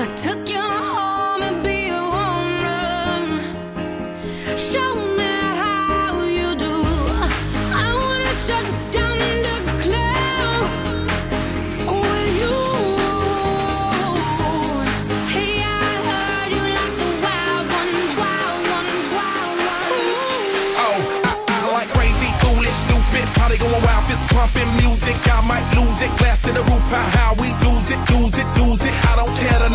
I took your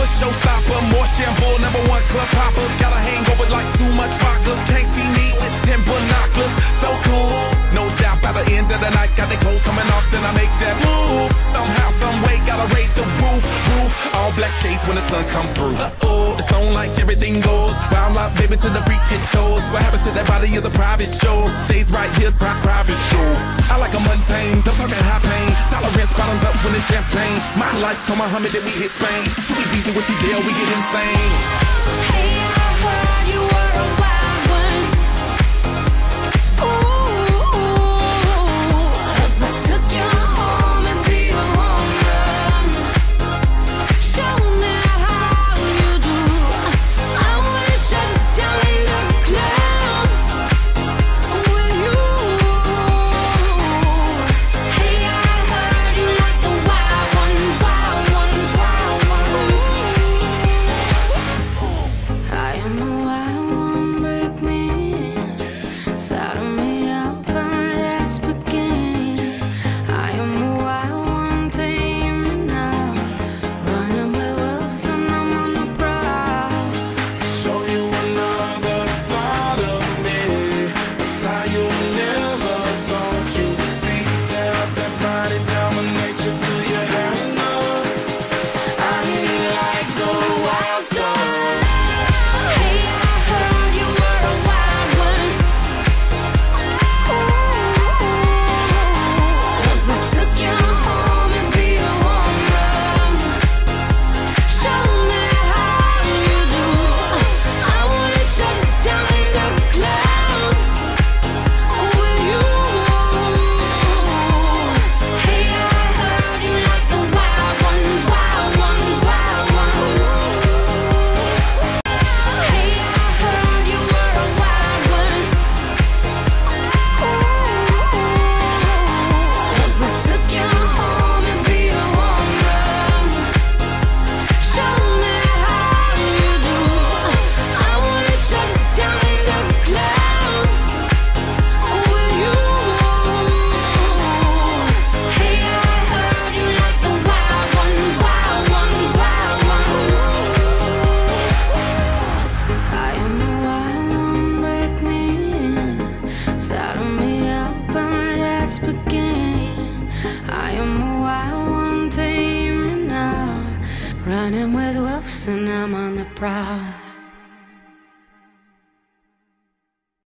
for showstopper. More shampoo, number one club hopper. Got a hangover like too much vodka. Can't Black shades when the sun come through. Uh oh, it's on like everything goes. Wild out, baby, to the freak it shows. What happens to that body is a private show. Stays right here, pri- private show. I like a mundane, don't talking high pain. Tolerance bottoms up when it's champagne. My life, come Muhammad, then we hit Spain. Too easy with the deal, we get insane. Hey, Running with wolves and I'm on the prowl.